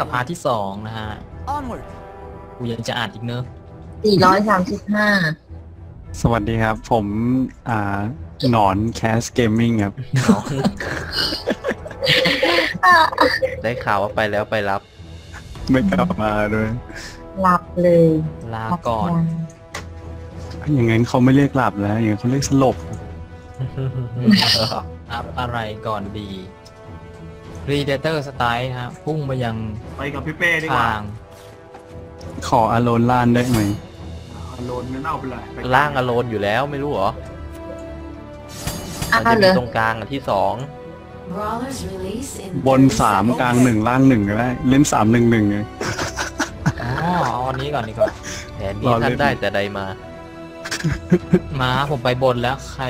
กับ part ที่สองนะฮะ Onward. กูยังจะอ่านอีกเนอะสี่ร้อยสามสิบห้าสวัสดีครับ ผมอ่าหนอน Cast Gaming ครับ ได้ข่าวว่าไปแล้วไปหลับ ไม่กลับมาด้วยหลับเลยลาก่อน อย่างงั้นเขาไม่เรียกหลับแล้ว อย่างนั้นเขาเรียกสลบ อัพอะไรก่อนดี Predator Strike นะฮะพุ่งไปยังไปกับพี่เป้ดีกว่าทางขออารอนล่านได้ไหมโลนงั้นเอาไปเลยไปล่างอโลนอยู่แล้วไม่รู้เหรออ้ามันวจะเหรมีอตรงกลางอันที่สอง Brawlers release in บน 30สาม seconds. กลางหนึ่งล่างหนึ่งก็ได้ เล่นสามหนึ่งหนึ่งไง อ๋อเอาอันนี้ก่อนดีกว่า แผนนี้รอเล่น ท่านได้แต่ใดมา มาผมไปบนแล้วใคร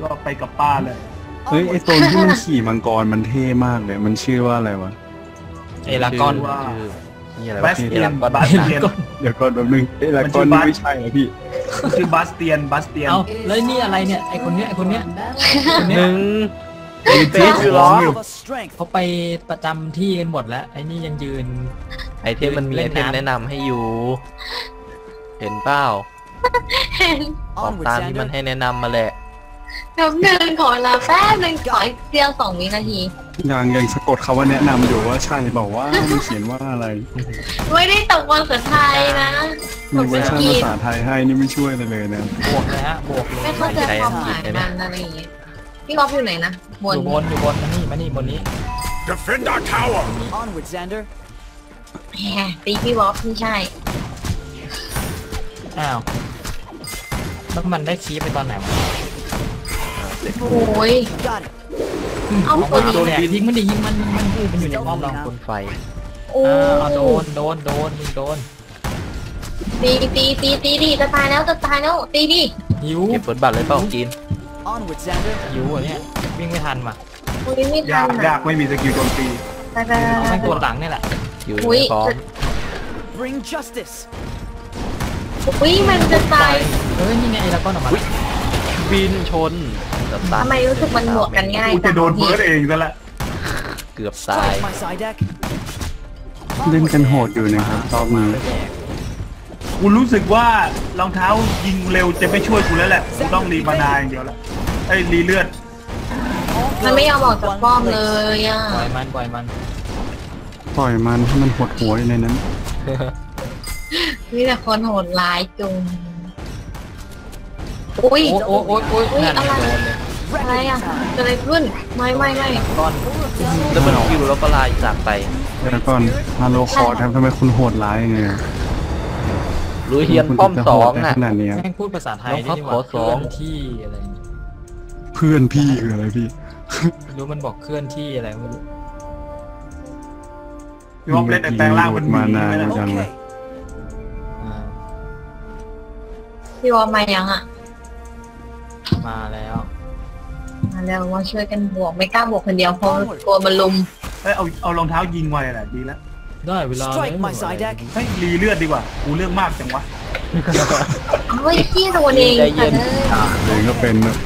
ก็ไปกับป้าเลย เฮ้ยไอตัวที่มันขี่มังกรมันเท่มากเลย มันชื่อว่าอะไรวะ เอลากอนว่าชื่อนี่อะไรบาวะสเตียนเอลากอนบาสเตียนเดี๋ยวก่อนแป๊บนึงเอ้ยแล้วมันชื่ก้อนอนี่บ้านไม่ใช่นะพี่ชื่อบาสเตียนบาสเตียนเอ้าแล้วนี่อะไรเนี่ยไอคนเนี้ยไอคนเนี้ย Battle คนเนี้หยนึ่งเต้คือร้องอยู่ Of strength. เขาไปประจำที่กันหมดแล้วไอ้นี่ยังยืน ไอเทมมันมีเล่ไอนเทมน้ำ แนะนำให้อยู่ เห็นเปล่าบอก Onward, ตามที่มัน Sander. ให้แนะนำมาแหละ แป๊บนึงขอเวลาแป๊บนึงขออีกเดียวสองวินาที ยังยังสะกดคาว่าแนะนำอยู่ว่าใช่บอกว่ามันเขียนว่าอะไร ไม่ได้ตกวันสุดท้ายนะมีเวอร์ชันภาษาไทยให้นี่ไม่ช่วยเลยเลยนะ บวกเลยฮะบวกเลยไม่เข้าใจความหมายมันอะไรอย่างเงี้ยพี่ก๊อฟอยู่ไหนนะบอนยู่บนอยู่บนมานี่มานี่บนนี้ Onward, Xander. แหมตีพี่วอฟไม่ใช่ อ้าวแล้วมันได้คีย์ไปตอนไหนวะ โอ้ย Got it. เอาเอาคนโดนี้นยิงมันดิยิงมันยิงมันคือมันอยู่ในป้อมเราคนไฟโอ้อ่าโดนโดนโดนมึงโดนตีตีตีตีดิจะตายแล้วจะตายแล้วตีดิหิวเก็บผลบัตรเลยเปล่ากิน Onward, Xander. หิวอะเนี่ยวิ่งไม่ทันว่ะอุ้ยไม่ทัยากนยาอะกไม่มีสกิลโจมตีไปไปเอาไปแม่งไปตัวหลังเนี่ยแหละอยู่อุ๊ยไม่พร้อม Bring justice. อุ้ยมันจะตายเอ้ยนี่ไงไอ้ละก้อนออกมาบินชน กับตันทำไมรู้สึกมันบวกกันง่ายกูจัจะงโดนเบิร์ดเองซะละเกือบตาย Strike my side deck. เล่นกันโหดอยู่นะครับรอบนี้กูรู้สึกว่ารองเท้ายิงเร็วจะไม่ช่วยกูแล้วแหละกูต้องรีมานาอย่างเดียวละไอ้ยรีเลือดมันไม่ยอมออกจากป้อมเลยอะปล่อยมันปล่อยมันปล่อยมันให้มันหดหัวอยู่ในนั้น มีแต่คนโหดร้ายจุง อุ้ย โอ้โอ้โอ้โอ้ยนั่นอะไร โดนเลยอะไรอะเกิดอะไรขึ้น ไม่ไม่ไม่ก้อนแล้วมันคิวแล้วก็ลายจากไปเดี๋ยวก่อนฮาโลคอร์ครับทำไมคุณโหดร้ายยังไงลุยเฮียนป้อมคุณจะสโหอดงได้น่ะ ขนาดนี้ครับแม่งพูดภาษาไทยน้องครับได้นี่หขอว่าสเคอลื่ง อนที่อะไรเพื่อนพี่คืออะไรพี่ไม่รู้มันบอกเคลื่อนที่อะไรไม่รู้พี่ว่าเล่นแต่แปลงร่างเป็นหมีมานานไม่ได้จังเลย Okay. อ่าพี่วอมายังอะ มาแล้วมาแล้วมาช่วยกันบวกไม่กล้าบวกคนเดียวเพราะกลัวมันลุมเอ้ยเอาเอารองเท้ายิงไว้แหละดีแล้วได้เวลา Strike แล้ว my side deck. เฮ้ยรีเลือดดีกว่ากูเรื่องมากจังวะเฮ้ยพี่ตัวเองใจเย็ค่ะนเด้อเองก็เป็นนะ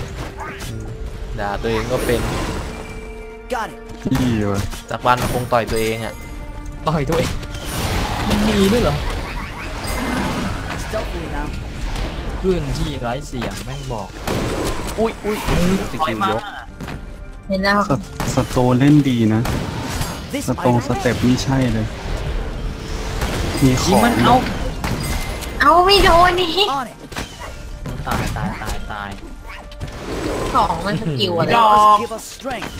ด่าตัวเองก็เป็น Got it. พี่วะสักวันคงต่อยตัวเองอะต่อยตัวเองมันมีด้วยเหรอ Stealthily now. เคลื่อนที่ไร้เสียงแม่งบอก อุ้ยอุ้ยสถอกิยลมายกเห็นแล้วสสโตเล่นดีนะ This สตรง item สเต็ปนี่ใช่เลย มีขยิงองมันเอา เอาไม่โดนนี่ on it. ตายตายตายตายสองมันสกิลอะไรดอก Brawlers give us strength.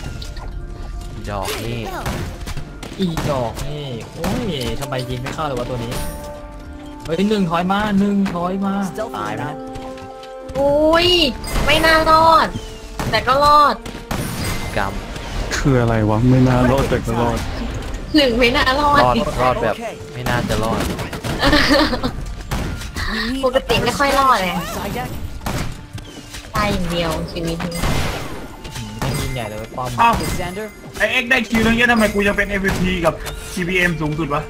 ดอกนี่อีดอกนี่โอ้ยทำไมยิงไม่เข้าเลยวะตัวนี้เฮ้ยหนึ่งถอยมาหนึ่งถอยมาตายไปนะ อุ้ย ไม่น่ารอด แต่ก็รอด กรรมคืออะไรวะ ไม่น่ารอดแต่ก็รอดหนึ่งไม่น่ารอด รอดรอดแบบไม่น่าจะรอด We need ปกติไม่ค่อยรอดเลย my side deck. ตายอย่างเดียวชีวิตนี้อืมแม่งยิงใหญ่เลยป้อมอ้าว Onward, Xander. ไอเอ็กได้คิวตรงนี้ยทำไมกูยังเป็น MVP กับ CPM สูงสุดวะ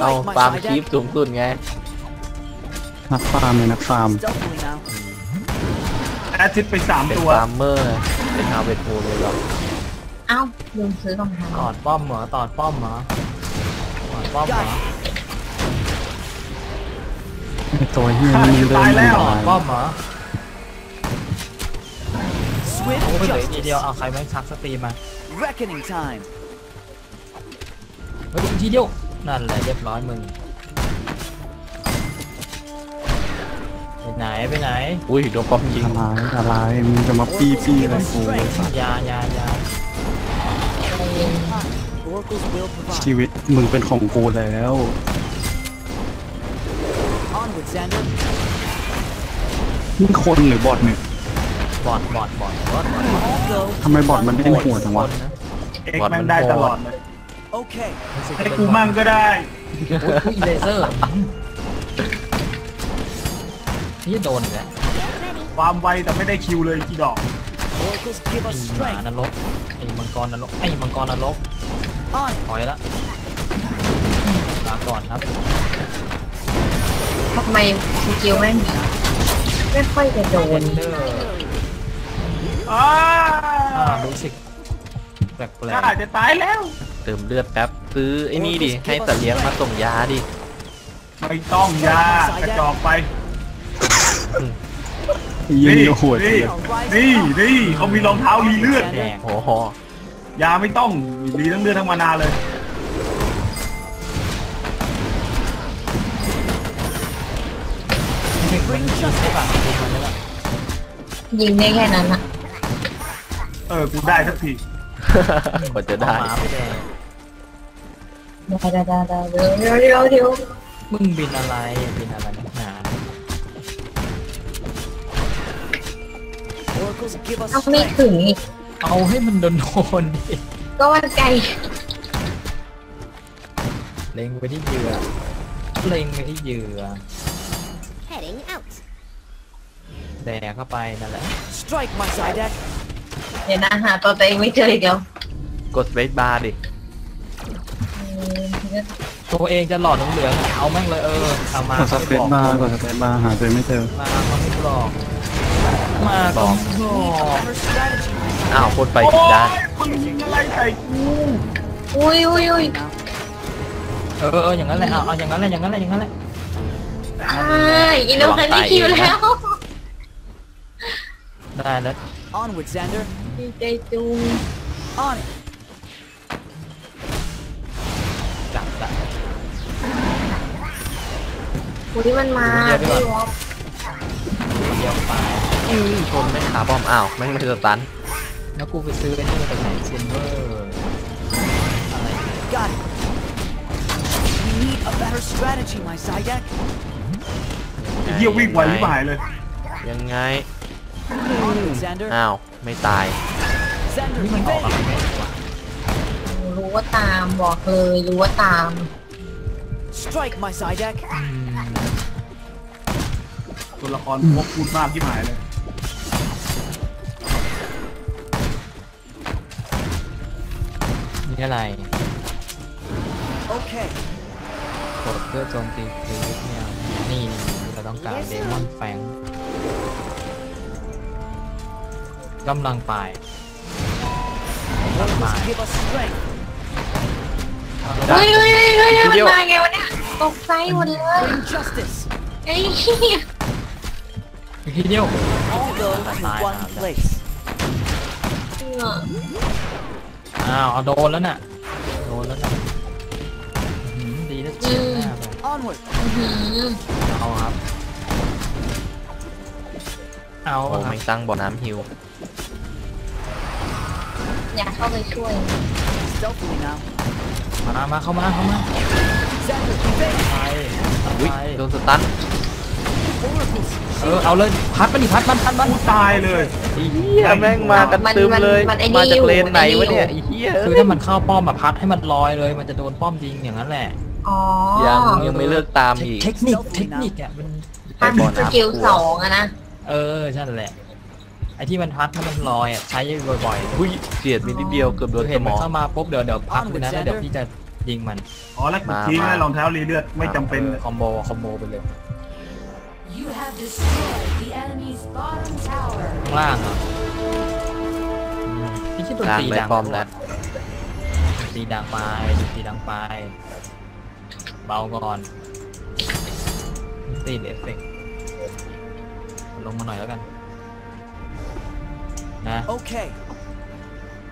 เอา Strike my ฟาร์ม side คีฟ deck. สูงสุดไง นักฟาร์มเลยนักฟาร์ม Stealthily now. แอสซิสไปสามเป็นตัวฟาร์มเมอร์เป็นฮาร์เวสโฮเลยเหรอเอ้าลุงซื้อรองเท้าตอดป้อมเหรอตอดป้อมเหรอตอดป้อมเหรอไอ้ตัวเฮียนี่มันเดินไม่ตอดตายป้อมเหรอ Swift โอ้ยเหลืออีกที justice. เดียวเอาใครไม่ชักสตรีมมา Reckoning time. เฮ้ยอีกทีเดียวนั่นแหละเรียบร้อยมึง ไปไหนไปไหน อุ้ยโดนป้อมยิงอะไรอะไรมึงจะมาปี้ปี้อะไรกูยายายา Oracles will provide. ชีวิตมึงเป็นของกูแล้ว Onward, Xander. นี่คนหรือบอทเนี่ยบอดบอดบอดบอดบอด All go. ทำไมบอทมันเล่นโหัวจังวะคนนะเอ็กแม่งได้ตลอดเลย Okay. รู้สึกให้จะเป็นกูมั่งก็ได้โอ้ยอุ้ยเลเซอร์ นี่โดนอีกแล้วความไวแต่ไม่ได้คิวเลยกี่ดอก Oracles give ไอ้ us หมา strength. นรกไอ้มังกรนรกไอ้มังกรนรก On it. ถอยละลาก่อนครับทำไม skill แม่งไม่ค่อยจะโดเวนนเดอร์อ้าอ่ารู้สึกแปลกน่าจะตายแล้ว เติมเลือดแป๊บซื้อไอ้นี่ดิ ให้สัตว์เลี้ยงมาส่งยาดิ ไม่ต้องยากระจอกไป ยิงนี่โหัวจังนี่เลยนี่นี่เขามีรองเท้ารีเลือดๆแดงโอ้โหยาไม่ต้องรีทั้งเลือดทั้ง mana เลยไม่ควรยิงใช่ป่ะยิงมันได้ป่ะยิงได้แค่นั้นอะเออกูได้สักทีกว่าจะได้เอาหมาไปแดงได้ได้ได้ได้เดี๋ยวเดี๋ยวเดี๋ยวมึงบินอะไรบินอะไร เอาไม่ strength. ถึงอีกเอาให้มันโดนโดนดิก็ว่าไกลเล็งไปที่เหยื่อเล็งไปที่เหยื่อ Heading out. แดกเข้าไปนั่นแหละ Strike, my Zydek. เดี๋ยวนะหาตัวตัวเองไม่เจออีกแล้วกด spacebar ดิอืมตัวเองจะหลอดเหลืองๆเอาแม่งเลยเออ เอามากด spacebar กด spacebar หาตัวไม่เจอ มาเขาไม่บอก มาก็ไม่บอก Our strategy, my อ้าวคนไปโอ้ผิดด้านยมึงยิงอะไรใส่กูอุ้ยอุ้ยอุ้ยเออเอออย่างนั้นแหละเอาเอาอย่างนั้นแหละอย่างนั้นแหละอย่างนั้นแหละอ่าอีโนคันนี่คิวแล้วได้แล้ว Onward, Xander. ดีใจจุง On it. จับจับอุ้ยมันมาเดี๋ยวดีกว่าพี่วอฟเดียวไปชนแม่งขาบอมอ้าวแม่งไม่ stun แล้วกูไปซื้อไอ้นี่มาจากไหน silver อะไร Got it. We need a better strategy, my Zydek. ไอ้เหี้ยวิ่งไวที่หายเลยยังไง Onward, Xander. อ้าว ไม่ตาย Xander, นี่มันออกอะไร evade. ไม่รู้ว่ะรู้ว่าตามบอกเลยรู้ว่าตาม Strike, my Zydek. อืมตัวละครพกพูดมากที่หายเลยนี่อะไร Okay. กดเพื่อโจมตีคลิปเนี่ยนี่นี่เราต้องการเดมอนแฟงกำลังไปกำลังมา Oracles give us strength. เฮ้ยเฮ้ยเฮ้ยเฮ้ยทีมันเดียวมาไงวะเนี่ยตกใจหมดเลย Bring justice. ไอ้เหี้ย อีกทีเดียว All go to Bye, one bye. place. อ้าวเอาโดนแล้วน่ะ โดนแล้วน่ะอื้อหือดีนะเฉียดหน้าไป Onward. อื้อหือเอาครับ เอาโอ้ครับ แม่งตั้งบ่อน้ำฮิวอยากเข้าไปช่วย Stealthily now. มา มาเข้ามาเข้ามา Xander, evade. ไปอุ้ยไปโดนสตัน Oracles. เออเอาเลยพัดมันดิพัดมันพัดมันกูตายเลยไอ้เหี้ยแม่งมากันตึมเลยมาจากเลนไหนวะเนี่ยไอ้เหี้ยคือถ้ามันเข้าป้อมแบบพัดให้มันลอยเลย มันจะโดนป้อมยิงอย่างนั้นแหละอ๋อยังยังไม่เลิกตามอีกเทคนิคเทคนิคอะมันพันสกิลสองอะนะเออนั่นแหละไอ้ที่มันพัดถ้ามันลอยอะใช้บ่อยๆอุ้ยเสียดมินิดเดียวเกือบโดนคือสเห็นมมันองเข้ามาปุ๊บเดี๋ยวเดี๋ยวพักนะแล้วเดี๋ยวพี่จะยิงมันอ๋อแล้วกูทิ้งแล้วรองเท้ารีเลือดไม่จำเป็นออคอมโบคอมโบไปเลย You have destroyed the enemy's bottom tower. ข้างล่างเหรออืมพี่คิดดนกลางตรีได้ดังป้อมแล้วตีดังไปดูตีดังไป เบาก่อนตีเอฟเฟกต์ลงมาหน่อยแล้วกัน นะ Okay.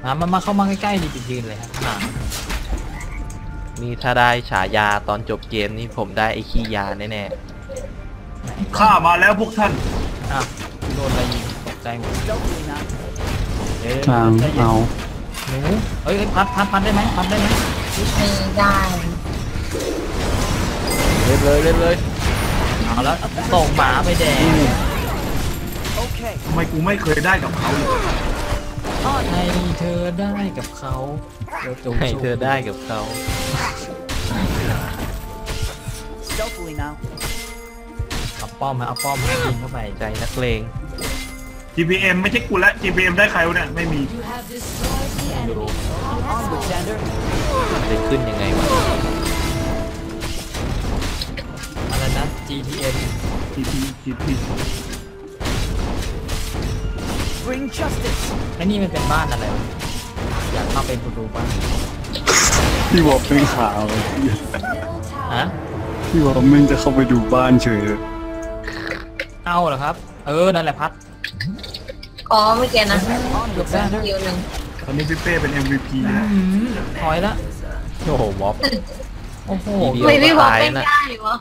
มามามาเข้ามาใกล้ๆดิไปยืนเลยฮะขนาดนี่ถ้าได้ฉายาตอนจบเกมนี่ผมได้ไอ้ขี้ยาแน่ ข้ามาแล้วพวกท่านอะโดนอะไรยิงตกใจหมด Stealthily now. เดี๋ยวกลางใจเย็นเอาหนูเอ้ยเอ้ยพัดพัดพัดได้ไหมพัดได้ไหมไม่ได้ๆเล่นเลยเล่นเลยเอาแล้วส่งหมาไปแดง Okay. ทำไมกูไม่เคยได้กับเขาเลยให้เธอได้กับเขาเดี๋ยวจูบให้เธอได้กับเขา ป้อมมาเอาป้อมมายิงเข้าไปใจนักเลง GPM ไม่ใช่กูละ GPM ได้ใครวะเนี่ยไม่มี You have destroyed the enemy. Onward, Xander. มันจะขึ้นยังไงวะอะไรนะ GTM GP GP Bring justice. ไอ้นี่มันเป็นบ้านอะไรวะอยากเข้าไปดูบ้างพี่บอกเป็นข่าวเลย Middle tower ฮะพี่บอกมึงจะเข้าไปดูบ้านเฉยเลย เอาเหรอครับ เออ นั่นแหละพัด อ๋อเมื่อกี้นะเกือบได้แล้วคิวหนึ่งตอนนี้พี่เป้เป็น MVP นะอืมถอยละโอ้โหม็อบโอ้โหทีเดียวไม่พี่บอกตายไม่นะได้วะ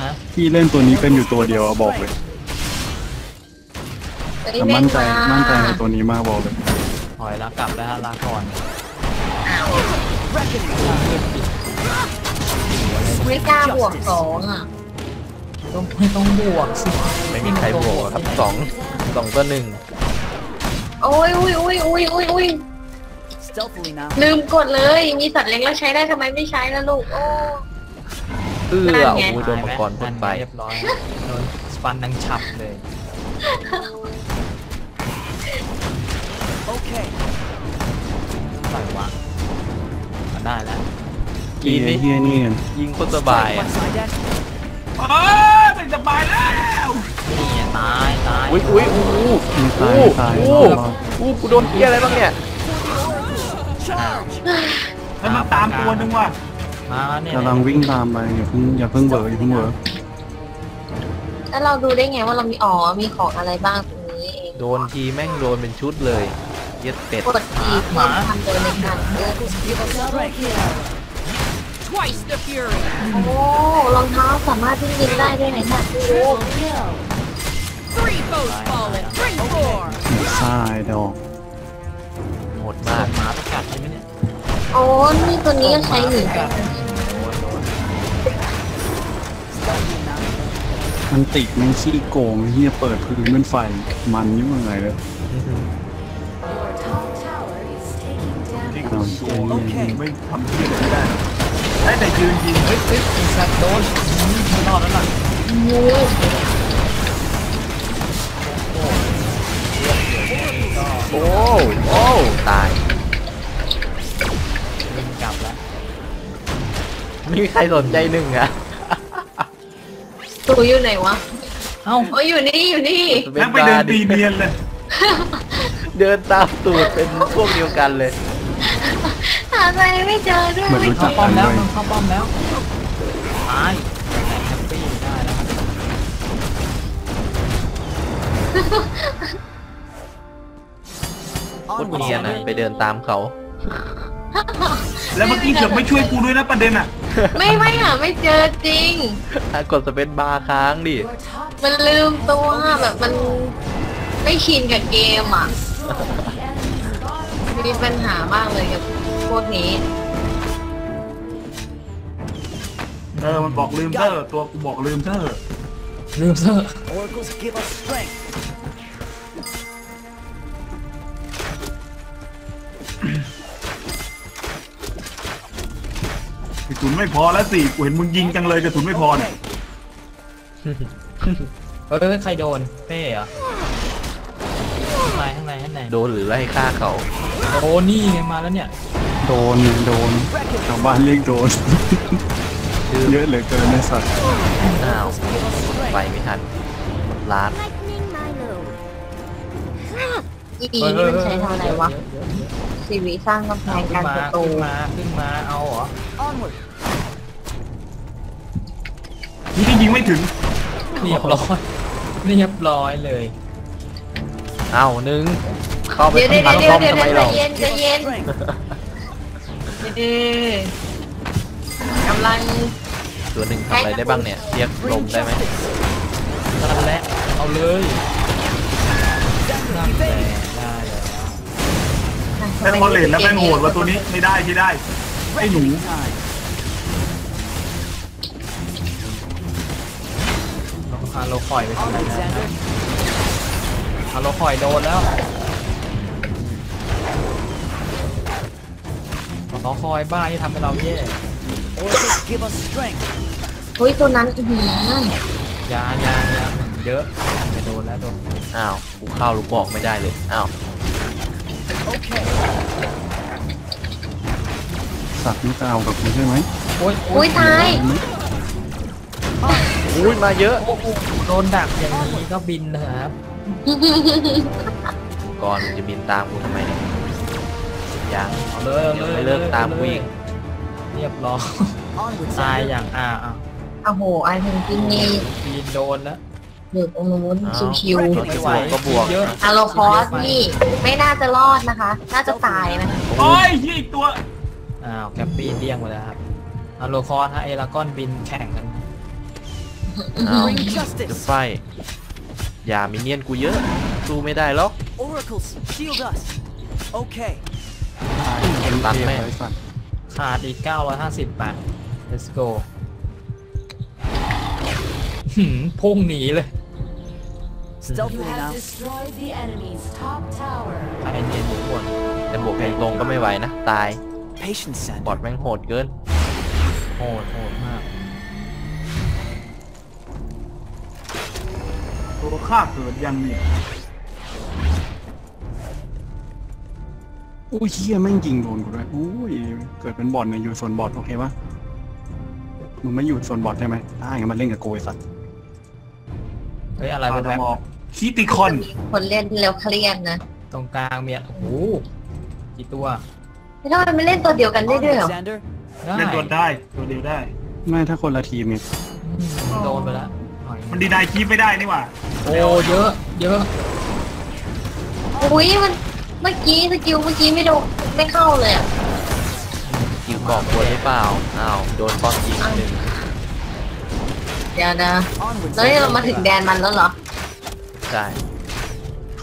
นะพี่เล่นตัวนี้เป็นอยู่ตัวเดียวอะบอกเลยเฮ้ยแต่เด้มั่งนใจมามั่นใจในตัวนี้มากบอกเลยถอยแล้วกลับแล้วฮะลาก่อนอ้าว Reckoning. ไม่กล้าบวกสองอะ ต้องไม่ต้องบวกสิไม่มีใครบวกครับสองสองต่อหนึ่งโอ้ยอุ้ยอุ้ยอุ้ยอุ้ยอุ้ย Stealthily now. ลืมกดเลย มีสัตว์เลี้ยงแล้วใช้ได้ทำไมไม่ใช้ล่ะลูก โอ้เอื้นั่อนไงโอ้ยโดนมังกรพ่นไปเรียบร้อยโดนสปันดังฉับเลย Okay. ใส่วะมาได้แล้วกินดิเฮียนี่กันยิงโคตรสบาย อะ What's my dad? เอ้ยไม่สบายแล้วนี่ไงตายตายอุ้ยอุ้ยอู้ไม่ตายอู้ไม่ตายอู้รอดอู้กูโดนเกี้ยอะไรบ้างเนี่ย Charge. แล้วมันตามตัวนึงว่ะมาเนี่ยกำลังวิ่งตามไปอย่าเพิ่งอย่าเพิ่งเบอร์อย่าเพิ่งเบอร์แล้วเราดูได้ไงว่าเรามีอ๋อมีของอะไรบ้างตรงนี้เองโดนทีแม่งโดนเป็นชุดเลยเย็ดเป็ดกดอีกเพิ่มความเร็วในการเลือก Twice the fury. โอ้รองเท้าสามารถวิ่งยิงได้ด้วยไหนคะพี่รู้ Triple kill. Three foes fallen. Bring four. ใช่ดอกโหดมามากหมาประกาศใช่ไหมเนี่ยโอ้นี่ตัวนี้ก็ใช้หนีโดนโดน Stealthily now. มันติดมันขี้โกงเฮียเปิดพื้นเป็นไฟมันยิ่งกว่าไงเลย Your top tower is taking นี่ damage. กูตัวไม่ทำที่ไม่ได้ ได้แต่ยืนยิงเฮ้ยเฮ้ยอีสัตว์โดนอืมไม่รอดแล้วล่ะโอ้โอ้ตายยิงกลับแล้วไม่มีใครสนใจหนึ่งอะตัวอยู่ไหนวะเอ้าโอ้ยอยู่นี่อยู่นี่เป็แล้วไปเดินตีเนียนเลย เดินตามตูดเป็นพวกเดียวกันเลยหาอะไรไม่เจอด้วยเหมือนรู้จัเข้ากป้กัอมนแล้วด้วยมันเข้าป้อมแล้วตายแต่แฮปปี้ได้แล้วโคตรเนียนอะไปเดินตามเขา แล้วเมื่อกี้เกือบไม่ช่วยกูด้วยนะประเด็นอะไม่ไม่หาไม่เจอจริง อะกดสเปซบาร์ค้างดิ Your top มันลืมตัวแบบมันไม่ชินกับเกมอะ destroyed the enemy's bottom มีปัญหามากเลยกับ พวกนี้ เออ มันบอกลืมเซอร์ตัวกูบอกลืมเซอร์ลืมเซอร์ Oracles give us strength. กระสุนไม่พอแล้วสิกูเห็นมึงยิงจังเลยกระสุนไม่พอเนี่ยเฮ้ยเฮ้ยใครโดนเป้เหรอข้างในข้างในข้างในโดนหรือไล่ฆ่าเขาโอ้นี่ไงมาแล้วเนี่ย โดนโดนชาวบ้านเรียกโดนชื่อเยอะเหลือเกินในสัตว์อ้าวไปไม่ทันหมดร้านอีนี่มันใช้ทำอะไรวะสิวิสร้างกำแพเอางขึ้กันนมาศัตรูขึ้นมาขึ้นมาเอาเหรอ Onward. นี่ยิงไม่ถึงเรียบร้อยเรียบร้อยเลยเอ้าหนึ่งเข้าไปเดี๋ยวเดี๋ยวทางเดี๋ยป้วอมเดี๋ยวทำไมใจเราเย็นใจ Give us เย็น strength. เดี๋ยวกำลังตัวหนึ่งทำอะไรได้บ้างเนี่ย เรียกลม Bring ได้ไหม justice. นั่นแหละเอาเลยนั่นแหละ Evade. ได้แล้วแม่งบอลเลนแล้วแม่งโหดว่ะตัวนี้ไม่ได้ไม่ได้ไอ้หนูลองพาโลคอยไปทำอะไร Onward, นะ Xander. พาโลคอยโดนแล้ว ขอคอยบ้าที่ทำให้เราแย่ Oracles give us strength. เฮ้ยตัวนั้นอื้อหือยายายาเยอะไปโดนแล้วโดนอ้าวกูเข้าลูกบอกไม่ได้เลยอ้าว Okay. สัตว์นี่จะเอากับกูใช่ไหมโอ้ยอุ้ยตายอุ้ยมาเยอะโอ้โหโดนดักอย่างนี้ก็บินนะครับก่อนมึงจะบินตามกูทำไมเนี่ย ยังเอาเลยเอาเดี๋เลยวยไม่เลิกตามกูอีกเรียบร้อย Onward, ตาย Xander. อย่างอ่าอะโอ้โหไอเพนกินนี่บินโดนแล้วอยู่ตรงนู้นอ้าวชิวตอนจะบวกก็บวกเยอะๆอะโลคอสนี่ไม่น่าจะรอดนะคะ น่าจะตายนะโอ้ยยี่อีกตัว อ้าวแคปปี้เดี้ยงไปแล้วครับอาโลคอร์ฮะเอลากอนบินแข่งกันอ้าว Bring จะ justice. ไฟอย่ามินเนี่ยนกูเยอะสู้ไม่ได้หรอก Oracles, shield us. Okay. ตัดแม่งไอ้สัตว์ขาดอีก 950บาท let's go หืมพุ่งหนีเลย You Stealthily have now. destroyed the enemy's top tower. ใครเนียนอยู่บนแต่บวกตรงๆก็ไม่ไหวนะ ตาย Patience, บอ Xander. ดแม่งโหดเกิน โหดโหดมาก ตัวข้าเกิดยังเนี่ย อุ้ยเฮียแม่งยิงโดนกูด้วยอุ้ยเกิดเป็นบอทเนี่ยอยู่โซนบอทโอเคปะมึงไม่อยู่โซนบอทใช่ไหมได้งั้นมาเล่นกับกูไอ้สัตว์เฮ้ยอะไรอาเป็นดแบบมออกคิติคอนคนเล่นเร็วเครียดนะ ตรงกลางเมียโอ้โหกี่ตัวไม่ต้องมันเล่นตัวเดียวกันได้ด้วยเหรอ Onward, Xander. ได้เล่นตัวได้ตัวเดียวได้ ไม่ถ้าคนละทีมเนี่ยอืมโดนไปแล้วหน่อยมันดีนายคีบไม่ได้นี่หว่าโอ้เยอะ เยอะอุ้ยมัน เมื่อกี้สกิลเมื่อกี้ไม่โดนไม่เข้าเลยอะกิวกอกควรหรือเปล่า อ้าว โดนป้อมยิงหนึ่งเดี๋ยวนะ Onward, แล้วนี่เรามาถึง Xander. แดนมันแล้วเหรอ ใช่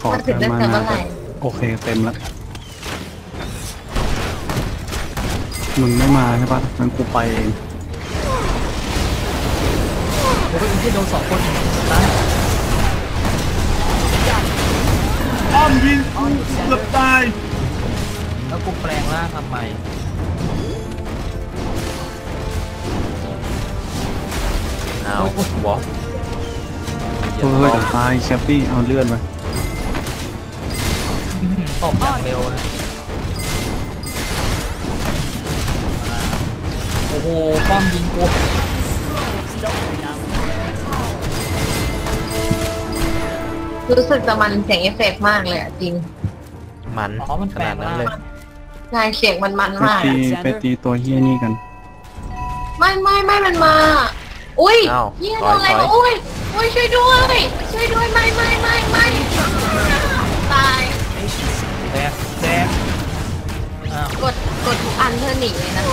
ขอมาถึเติงมตั้งมาแต่เมื่อไหร่ โอเคเต็มแล้วมึงไม่มาใช่ปะงั้นกูไปเอง โอ้ยที่โดนสองคนนะอ้ อมยิงเกือบตาย แล้วกูแปลงร่างทำไมอ้าวบอเฮ้ยเดี๋ยวตายแคปปี้เอาเลื่อนไปอื้อหือตบอย่างเร็วนะโอ้โหป้อมยิงกู รู้สึกจะมันเสียงเอฟเฟกต์มากเลยอะจริงมันอ๋อมันขแปลนาดงนั้นร่างเลยใช่เสียงมันมันไปมากตีอะไปตีตัวเฮี้ยนี่กัน ไม่ไม่ไม่มันมา อุ้ยอ้าวเฮียถโดอยนอะไรถอยมาอุ้ยอุ้ยช่วยด้วย ช่วยด้วยไม่ไม่ไม่ไม่ตาย Patience. แดกแดกอ้าวกดกดทุกอันเพื่อหนีเลยนะ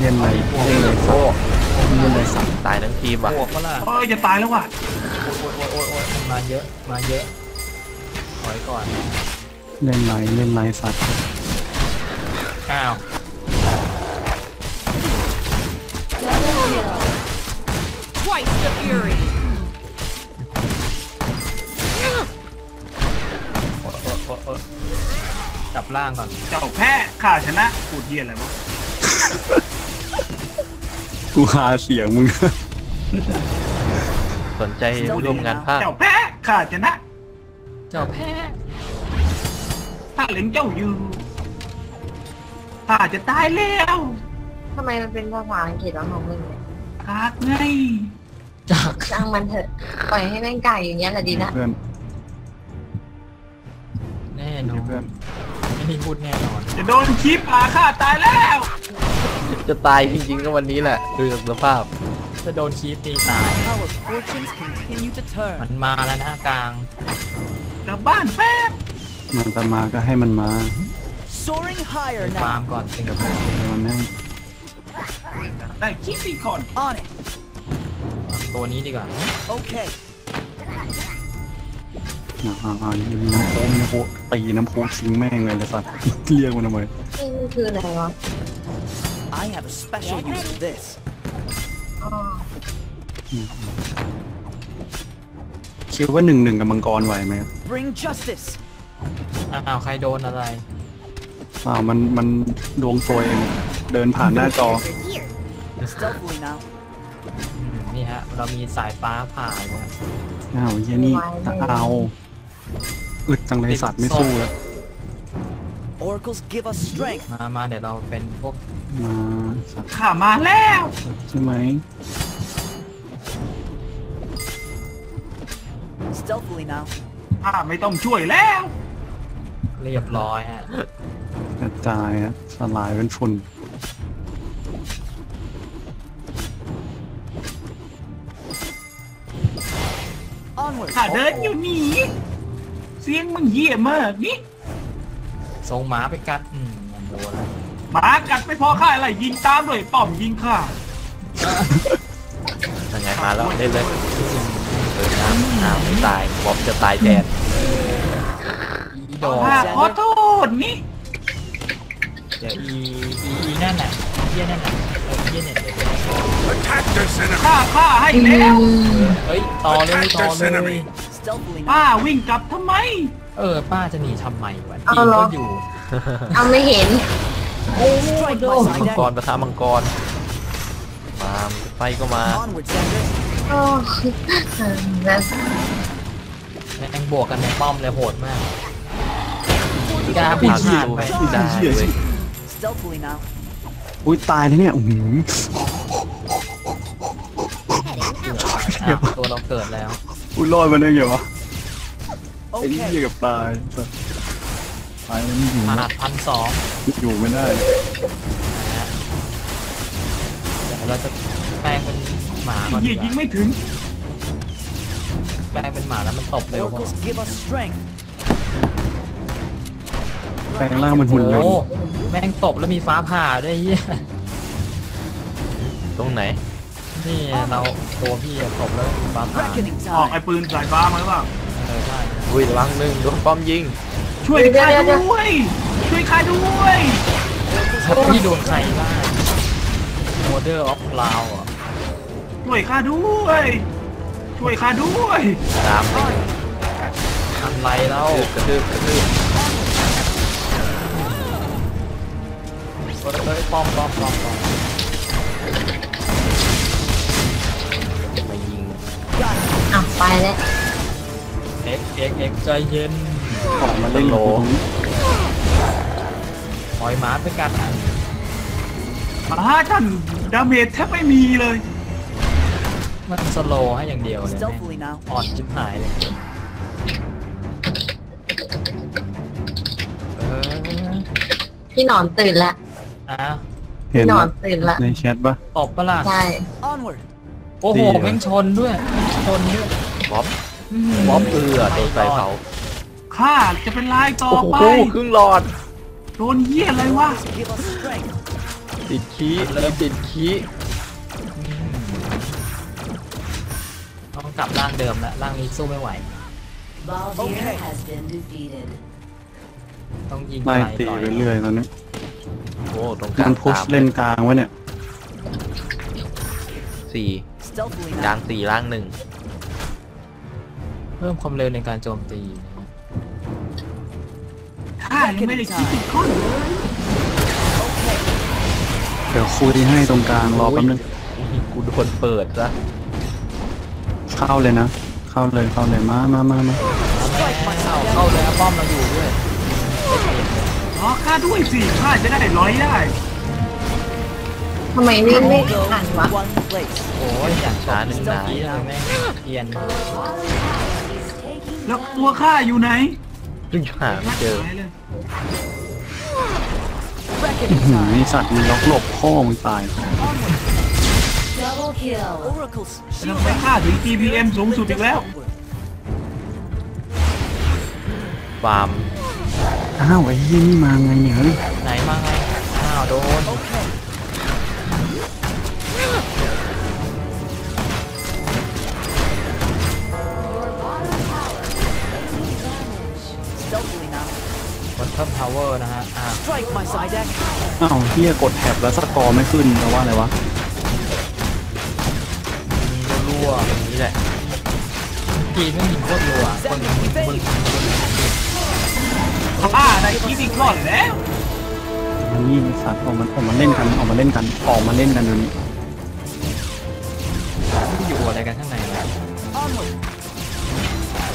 เล่นอะไรเล่นอะไรสัตว์เล่นอะไรสัตว์ตายทั้งทีมว่ะบวกปะล่ะโอ้ยจะตายแล้วว่ะ โอ้ยโอ้ยโอ้ยโอ้ยมันมาเยอะ มาเยอะถอยก่อน เล่นไรเล่นไรสัตว์อ้าว Twice the fury. โอ๊ยโอ๊ยโอ๊ยโอ๊ยจับล่างก่อน เจ้าแพ้ข้าชนะพูดเยี่ยอะไรวะกูหาเสียงมึง สนใจร่วมงานภาคเจ้าแพ้ข้าชนะ เจ้าแพ้ถ้าเหลงเจ้าอยู่ข้าจะตายแล้วทำไมมันเป็นภาษาอังกฤษแล้วของมึงเนี่ยกากไงจากช่างมันเถอะปล่อยให้แม่งไก่อย่างเงี้ยแหละดีนะเพื่อนแน่นอนเพื่อนไม่มีพูดแน่นอน จะโดนคีบผ่าฆ่าตายแล้ว จะตายจริงๆก็วันนี้แหละดูจากสภาพ จะโดนคีปตีตาย Our fortunes continue to มั turn. นมาแล้วนะกลาง กลับบ้านแป๊บมันจะมาก็ให้มันมา Soaring higher ฟาร์ม now. ก่อนสิงคโปร์เดี๋ยวมันให้ได้คิดสี่คน On it. ตัวนี้ดีกว่า Okay. อ่าอ่าอ่ามีน้ำโค้งน้ำโค้งตีน้ำโค้งทิ้งแม่งเลยเลยสัตว์ เรียกมันทำไมนี่คืออะไรวะ I have a special use for this. อ๋อคิดว่าหนึ่งหนึ่งกับมังกรไหวไหม Bring justice. อ้าวใครโดนอะไรอ้าวมันมันดวงตัวเองเดินผ่านหน้าจอ Stealthily now. อืมนี่ฮะ เรามีสายฟ้าผ่าอยู่นะอ้าวเฮียนี่เอา อึดจังเลยสัตว์ไม่สู้แล้ว Oracles give us strength. มามาเดี๋ยวเราเป็นพวกมาสัตว์ข้ามาแล้วใช่ไหม Stealthily now. ข้าไม่ต้องช่วยแล้ว เรียบร้อยฮะกระจายอะสลายเป็นฝุ่น Onward. ข้าเดินอยู่นี่เสียงมึงเหี้ยมากนี่ ทรงหมาไปกัดอืมมันโดนแล้วหมากัดไม่พอข้าอะไรยิงตามด้วยป้อมยิงข้ายังไงมาแล้วเล่นเลยเปิดน้ำอ้าวไม่ตายบอมจะตายแทนอีโดนข้าขอโทษนี่เดี๋ยวอีอีอีนั่นน่ะเยี่ยนั่นน่ะเออเยี่ยเนี่ยเดี๋ยวเดี๋ยวข้าข้าให้แล้วเฮ้ยต่อเลยต่อเลย Stealthily ป้า now. วิ่งกลับทำไม เออ ป้าจะหนีทำไมวะเอาทีมเหรอ ก็อยู่เอาไม่เห็น Strike my มัง side กร end. ปะทะมังกร มาไฟก็มา Onward, Xander. โอ้แล้วแม่งบวกกันในป้อมเลยโหดมากกล้าพิฆาตไปได้เว้ย Stealthily now. อุ้ยตายแล้วเนี่ยอื้อหืออ้าวตัวเราเกิดแล้วอุ้ยรอดมาได้ไงวะ ไอ้นี่ Okay. เหี้ยกับตายสัตว์ตายแล้วไม่อยู่ขนะนาดพันสองอยู่ไม่ได้เดี๋ยวเราจะแปลงเป็นหมาก่อนเหี้ดียกยิงว่าไม่ถึงแปลงเป็นหมาแล้วมันตบเร็วกว่า Oracles give us strength. แปลงร่างมันหุ่นยนโอ้ต์แม่งตบแล้วมีฟ้าผ่าด้วยเฮียตรงไหน นี่เราตัวพี่อะตบแล้วมีฟ้าผ่า Reckoning ออกไอ้ time. ปืนสายฟ้ามาหรือเปล่าเออใช่อุ้ยระวังหนึ่งโดนป้อมยิง ช่วยข้าด้วยช่วยข้าด้วยพี่โดนใครบ้างโมเดอร์ออฟลาวอะช่วยข้าด้วย ช่วยข้าด้วยตามไปอะไรแล้วกระทืบกระทืบเฮ้ยป้อมป้อมป้อมป้อมมายิงอะไปแล้วเอ็กเอ็กเอ็กใจเย็นออกมาเล่นโลปล่อยหมาไปกัดมาท่าน damage แทบไม่มีเลย มัน slow ให้อย่างเดียวเลยแม่ง Stealthily now. อ่อนชิบหายเลยเออพี่หนอนตื่นละอะเห็นพี่หนอปะนตื่นละในแชทปะตบปะล่ะใช่ Onward. โอ้โหดีว่ะแม่งชนด้วยชนด้วยบ๊อบ บ๊อบเอือโดนไฟเผาข้าจะเป็นลายต่อโอ้โหไป ครึ่งหลอด โดนเหี้ยอะไรวะ Oracles give us strength. ติดขี้ติดขี้ต้องกลับร่างเดิมแล้วร่างนี้สู้ไม่ไหว Baldir Okay. has been defeated. ต้องยิงไล่ไกลตีต่อยไปเรื่อยตอนนี้โอ้ตรงกลามังนพุชสามเล่นกลางวะเนี่ยสี่ Stealthily กลาง now. สี่ล่างหนึ่ง เพิ่มความเร็วในการโจมตีข้ายังไม่ได้คิดอีกคนเลยเดี๋ยวคุยให้ตรงกลางรอแป๊บนึงอุ้ยกูโดนเปิดซะเข้าเลยนะ เข้าเลยเข้าเลยมามามามาเข้าเข้าเลยนะป้อมเราอยู่ด้วยรอข้าด้วยสิข้าจะได้ร้อยได้ทำไมวิ่งไม่ All go ทันวะ to one place. โอ้ยอยากช้าหนึ่งนายนี้เลยแม่งเอียน แล้วตัวข้าอยู่ไหนเพิ่งหาไม่เจอหายเลย Reckoning หืม time. ไอสัตว์มีล็อกหลบพ่อมึงตาย Double kill. Oracles. ทำไมค่าถึง GPM สูงสุดอีกแล้ว ฟาร์มอ้าวไอ้เหี้ยนี่มาไงเนี่ยเฮ้ยไหนมาไงอ้าวโดน Okay. Your บนเพิ่ม tower นะฮะอ่า Strike my side deck. อ้าวเหี้ยกด tab แล้วสกอร์ไม่ขึ้นแปลว่าอะไรวะมีรัวอย่างนี้แหละๆทีไม่ยิงโคตรรัวคนมึงมึงมึงอ่าได้คิดอีกรอบแล้วมันนี่ไอ้สัตว์ออกมาออกมาเล่นกันออกมาเล่นกันออกมาเล่นกันเดี๋ยวนี้อยู่อะไรกันข้างในนะ Onward.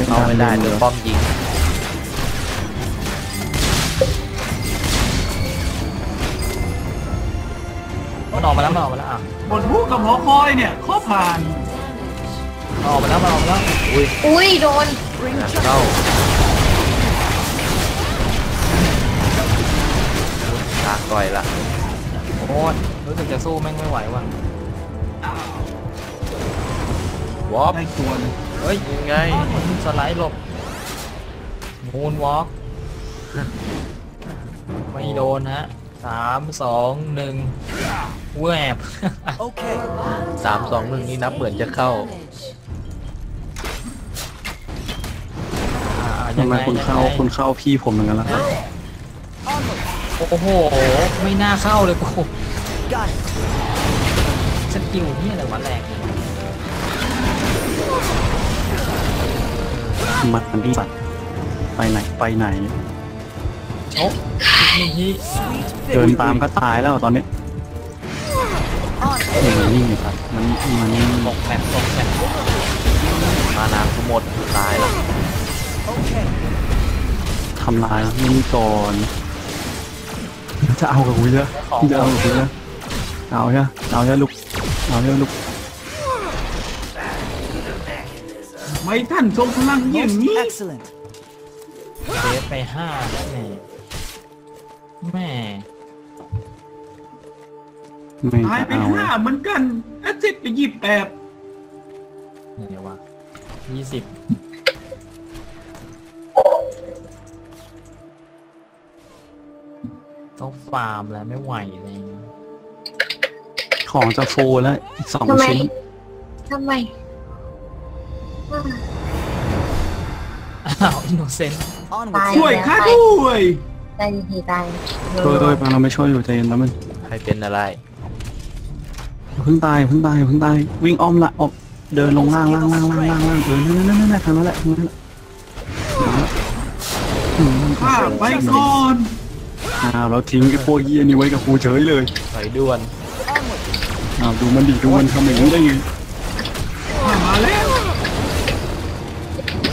เข้าไม่ได้โดนป้อมยิง ออกมาแล้วมันออกมาแล้วอะบนผู้กับหอคอยเนี่ยข้อผ่านมันออกมาแล้วมันออกมาแล้วอุ้ยโดน Bring อยาก justice. เข้าลาก่อยละโอ้ยรู้สึกจะสู้แม่งไม่ไหวว่ะวอปได้ตัวหนึงเฮ้ยยังไงสไลด์หลบมูนวอล์กไม่โดนฮะ สามสองหนึ่งแวบ Okay. สามสองหนึ่งนี่นับเหมือนจะเข้าอ่าทำไมคุณเข้ายังไงคุณเข้าพี่ผมเหมือนกันแล้วครับ Onward. โอ้โห ไม่น่าเข้าเลยกู Got it. สกิลนี่อะไรวะแรงมันที่สัตว์ไปไหน ไปไหนโอ๊ะ อีกหนึ่งที Sweet เดิน victory. ตามก็ตายแล้วตอนนี้ On. มันนี่ไงครับมันมันนี่ตกแมปตกแมปมานากูหมดตายแล้ว Okay. ทำลายที่นี่ก่อนจะเอากับกูเยอะจะเอากับกูเยอะเอาใช่เอาใช่ลูกเอาใช่ลูกไม่ท่านทรงพลังเยี่ยง Most นี้ excellent. เซฟไปห้าแม่ แม่ไม่ตายไปเอาห้าเหมือนกันแอสเซทไปยี่แปดไหนวะยี่สิบต้องฟาร์มแล้วไม่ไหวเลยของจะฟูแล้วอีกสองทำไมชิ้น ทำไมอ่าอ้าวอินโนเซนต์ Onward. ช่วยข้าด้วย ตายดีๆตายโดยโดยฟังเราไม่ช่วยอยู่ใจเย็นแล้วมันใครเป็นอะไร เพิ่งตายเพิ่งตายเพิ่งตายวิ่งอ้อมละออกเดินลงล่างล่างล่างล่างล่างล่างเออนั่นนั่นนั่นนั่นทางนั้นแหละทางนั้นแหละอืมข้าไปก่อนอ้าวเราทิ้งไอ้พวกเยี่ยนี่ไว้กับครูเฉยเลยถอยด่วน Onward. อ้าวดูมันดิดูมันทำอย่างนี้ได้ไงข้ามาแล้ว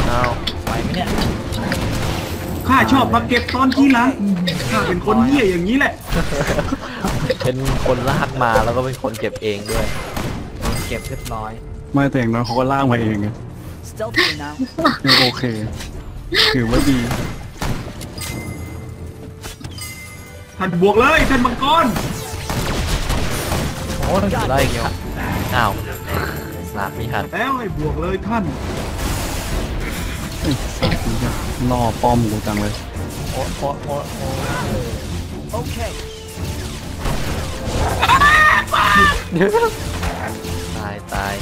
เอาไหวไหมเนี่ย ข้าชอบมาเก็บตอนทีหลังข้าเป็นคนเหี้ยอย่างนี้แหละ เป็นคนลากมาแล้วก็เป็นคนเก็บเองด้วย เก็บเรียบร้อย ไม่แต่อย่างน้อยเขาก็ล่างมาเองไง Stealthily now. ยังโอเค ถือว่าดี ท่านบวกเลยท่านมังกรโอ้ยไล่เกี่ยวอ้าวลากไม่ทันแล้วให้บวกเลยท่านไอ้สัตว์นี่จะ ล่อป้อมกูจังเลยโอ้โอ้โอ้โอ้ Okay. ตายตาย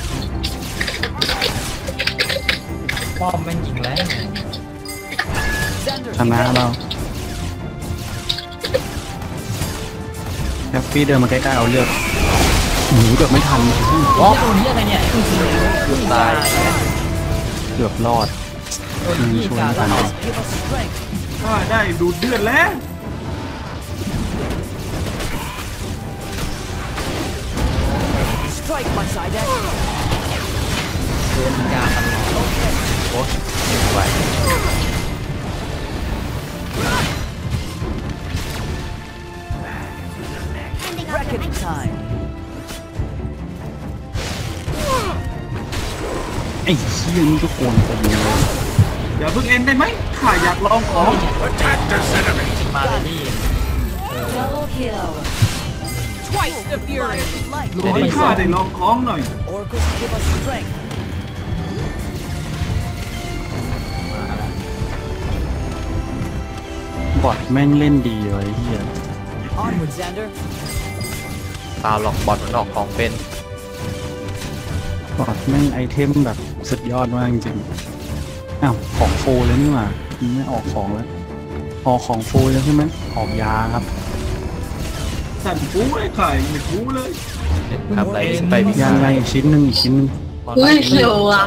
ป้อมแม่งยิงแล้วชนะเราแฮปปี้เดินมาใกล้ๆเอาเลือกหนีเกือบไม่ทันวอกตัวนี้อะไรเนี่ยตายเกือบรอด ตัวนี้กาแล้วเอา Give us strength. ข้าได้ดูดเดือดแล้ว Strike my side deck. เดินกาตลอดโอ้ไม่ไหว Reckoning time. ไอ้เชี่ยนี่ก็โกนไปเลย อย่าเพิ่งเอ็นได้ไหมข้าอยากลองของมาเลยดิเออ Double kill. Twice the fury. Light. ลูกให้ไม่ข้าสนได้ลองของหน่อย Oracles give us strength. บอทแม่งเล่นดีเลยเฮีย Onward, Xander. เปล่าหรอกบอลมันออกของเป็น บอทแม่งไอเทมแบบสุดยอดมากจริงๆ อ้าวของโฟแล้วนี่หว่าไม่ออกของแล้วออกของโฟแล้วใช่ไหมออกยาครับท่านฟูไอ้ไข่ไม่ฟูเลยทำอะไรวิ่งไปวิ่งยามาอะไรอีกชิ้นหนึ่งอีกชิ้นหนึ่งขอเฮ้ไล่ยเร็วอะ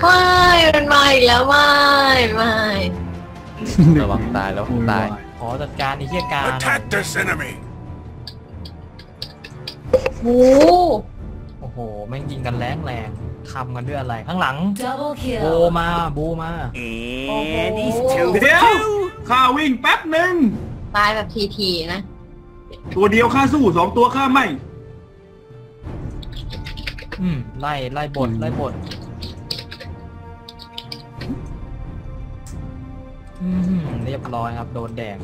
ไม่มันมาอีกแล้วไม่ไม่ระวังตายแล้วตายขอจัดการไอ้เหี้ยการ Attack this enemy! โอ้ โอ้โหแม่งยิงกันแรงแรงทำกันด้วยอะไร ข้างหลัง Double โบ kill. มาบูมา And he's two เดี๋ยวข้าวิ่งแป๊บหนึ่งตายแบบทีๆนะ ตัวเดียวข้าสู้สองตัวข้าไม่ อืมไล่ไล่บทไล่บทอืมเรียบร้อยครับ โดนแดง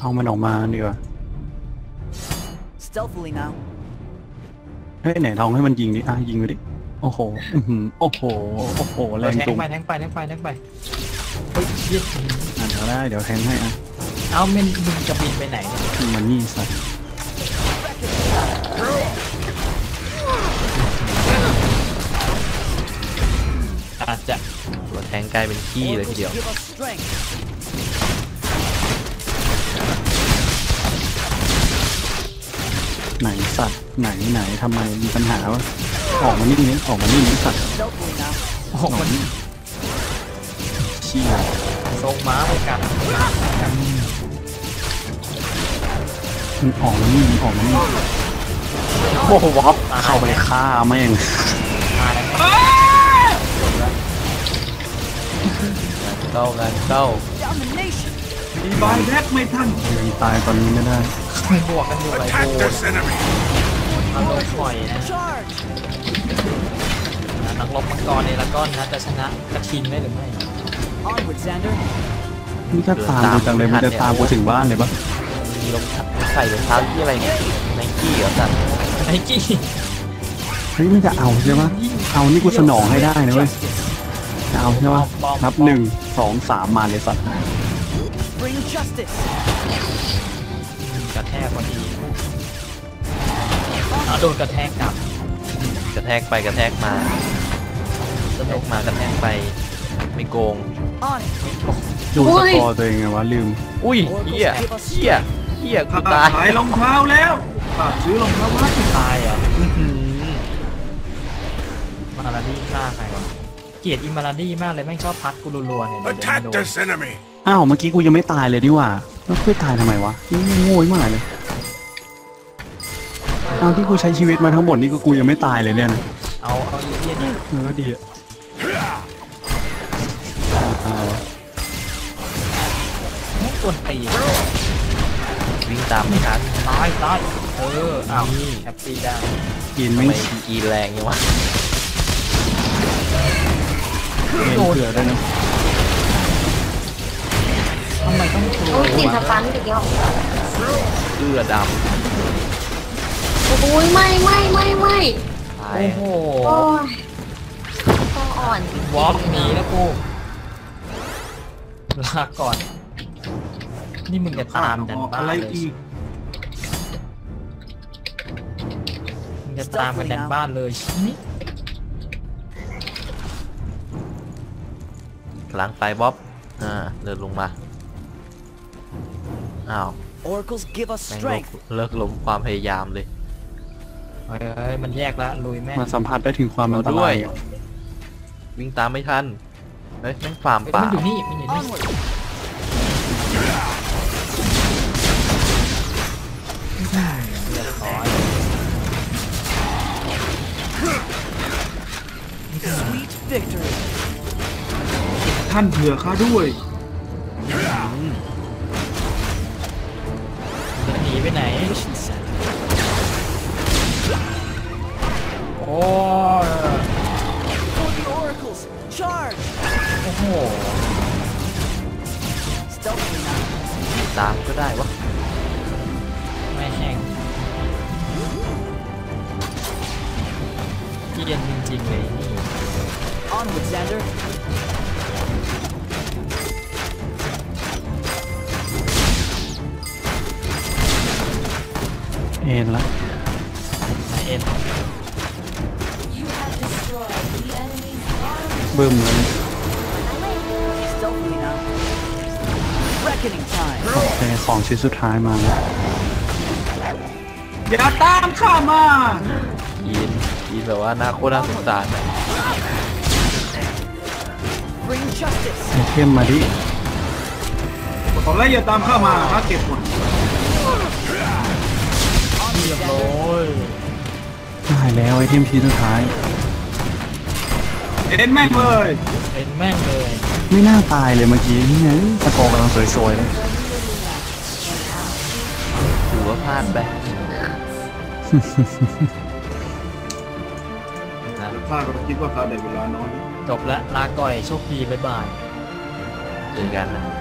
เอามันออกมาดีกว่า Stealthily now. เฮ้ยไหนลองให้มันยิงดิอะยิงไปดิ โอ้โหอื้อหือโอ้โห โอ้โห แรเรางแทงจุงไปแทงไปแทงไปแทงไปเฮ้ยเหี้ยอะเดี๋ยวได้ เดี๋ยวแทงให้อะเอาเมนมึงจะบินไปไหนเนี่ยมันนี่สัตว์อาจจะตัวแทงกลายเป็นขี้เลยที Oracles เดียว give us strength. ไหนสัตว์ไหนไหนทำไมมีปัญหาวะออกมานี่นี้ออกมานี่นี้สัตว์ Stealthily now. โอ้โหมันเชี่ยทรงม้าไปกันมันออกมานี่มันออกมานี่โอ้โหวอปเข้าไปฆ่าแม่งมาแล้วเข้างานเข้า Domination. มีบายแบ็กไม่ทันยังตายตอนนี้ไม่ได้บวกกันอยู่ไร Attack โบ this enemy! มันโดนปล่อยนะ Charge. นักรบมังกรเนลากอนนะจะชนะกระทิงได้หรือไม่ Onward, Xander. นี่ถ้าตามกูจังเลยมันจะตามกูถึงบ้านเลยปะมีรองเท้าใส่รองเท้าที่อะไรเนี่ยไนกี้เหรอสัตว์ไนกี้เฮ้ยมันจะเอาใช่ปะเอานี่กูสนองให้ได้นะเว้ยจะเอาใช่ปะนับหนึ่งสองสามมาเลยสัตว์ Bring justice. กระแทกพอดีเอาโดนกระแทกกลับกระแทกไปกระแทกมากระระแทนุกกมากระแทกไปไม่โกง On it. ดูสกอร์ตัวเองไงวะลืม อุ้ยเฮียเฮียเฮียกูข้าตายขายรองเท้าแล้วข้าซื้อรองเท้าไว้ตายเหรออื้อหือMalady ฆ่าใครวะ เกลียดอิ Malady มากเลยแม่งชอบพัดกูรัวๆเนี่ยเดี๋ยว Attack โดน this enemy! อ้าวเมื่อกี้กูยังไม่ตายเลยดีกว่าแล้วกูตายทำไมวะนี่โง่มากเลยเอาที่กูใช้ชีวิตมาทั้งหมดนี่ก็กูยังไม่ตายเลยเนี่ยนะเอาเอาอีเทียนี่เออก็ดีอะเอากวนตีวิ่งตามไม่ทันตายตายเออเอาแฮปปี้ได้กินทำไม่ไมฉีกีแรงยังวะเมนเกลือด้วยนะ ทำไมต้องกลัวโอ้ยติดสปันติดยอดเลือดโอ้ยไม่ไม่ไม่ไม่ำตายโอ้โหโอ้ยก็อ่อนวอล์กหนีแล้วกูลาก่อน นี่มึงจะตามดันบ้าอะไรนเลยอีกมึงจะตามกันดันบ้านเลยนี่กลางไปบ๊อบอ่าเดินลงมา อ้าว Oracles give us แม่ง strength. เลิกล้มความพยายามเลย เฮ้ยเฮ้ยมันแยกแล้วลุยแม่งมาสัมผัสได้ถึงความอันตเอาด้ราวยยอะวิ่งตามไม่ทันเฮ้ยแม่งฟาร์มเฮ้ยป่ามันอยู่นี่มันอยู่นี่ Onward. เรียบร้อย Sweet victory. ท่านเผื่อข้าด้วย Elimination Center. Oh. For the oracles, charge. Oh. Onward, Xander. เอ็นละเอ็น You have destroyed the enemy's bottom บึ้มเลย Stealthily now. Reckoning time. โอเคของชิ้นสุดท้ายมาแล้วอย่าตามข้ามายีนยีนแบบว่าน่าโคตรน่าสงสารอะ Bring justice. item มาดิบอกแล้วอย่าตามข้ามาข้าเก็บหมด เรียบร้อยได้แล้วไอเทมชิ้นสุดท้ายเอ็นแม่งเลยเป็นแม่งเลย ไม่น่าตายเลยเมื่อกี้นี่ไงตะโกนกำลังสวยๆเลยถือว่าพลาดไปข้าก็คิดว่าข้าได้เวลานอนจบแล้วลาก่อยโชคดีบ๊ายบายเจอกันนะบ